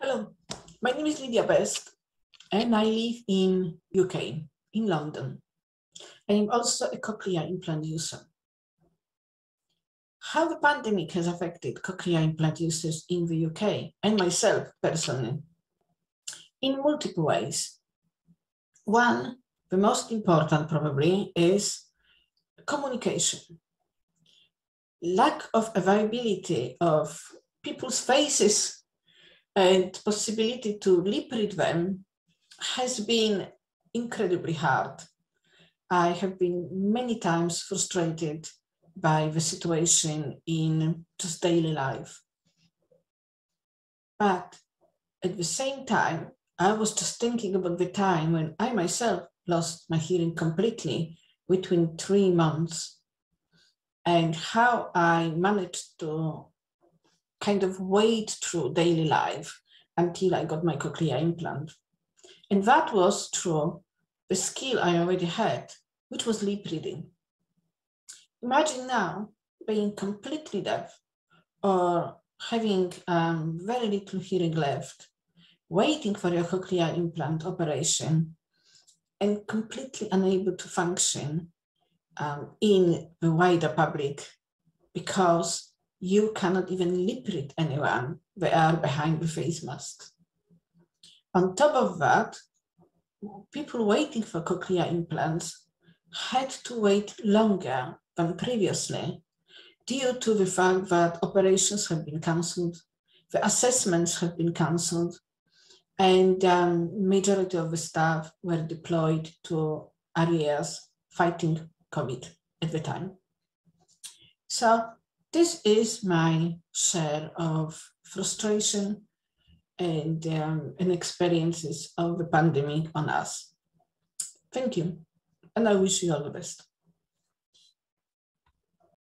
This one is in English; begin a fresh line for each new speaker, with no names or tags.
Hello, my name is Lidia Best and I live in UK, in London. I'm also a cochlear implant user. How the pandemic has affected cochlear implant users in the UK and myself personally? In multiple ways. One, the most important probably, is communication. Lack of availability of people's faces and possibility to lip read them has been incredibly hard. I have been many times frustrated by the situation in just daily life. But at the same time, I was just thinking about the time when I myself lost my hearing completely between three months and how I managed to kind of wade through daily life until I got my cochlear implant. And that was through the skill I already had, which was lip reading. Imagine now being completely deaf or having um, very little hearing left, waiting for your cochlear implant operation and completely unable to function um, in the wider public because you cannot even lip read anyone. They are behind the face mask. On top of that, people waiting for cochlear implants had to wait longer than previously due to the fact that operations have been cancelled, the assessments have been cancelled, and um, majority of the staff were deployed to areas fighting COVID at the time. So this is my share of frustration and, um, and experiences of the pandemic on us. Thank you, and I wish you all the best.